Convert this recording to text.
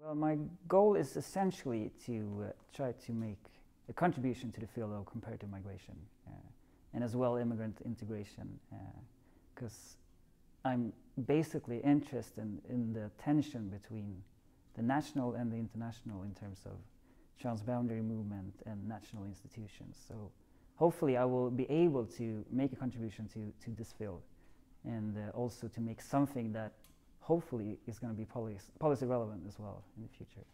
Well, my goal is essentially to uh, try to make a contribution to the field of comparative migration uh, and as well immigrant integration because uh, I'm basically interested in, in, the tension between the national and the international in terms of transboundary movement and national institutions. So hopefully I will be able to make a contribution to, to this field and uh, also to make something that hopefully is going to be policy, policy relevant as well in the future.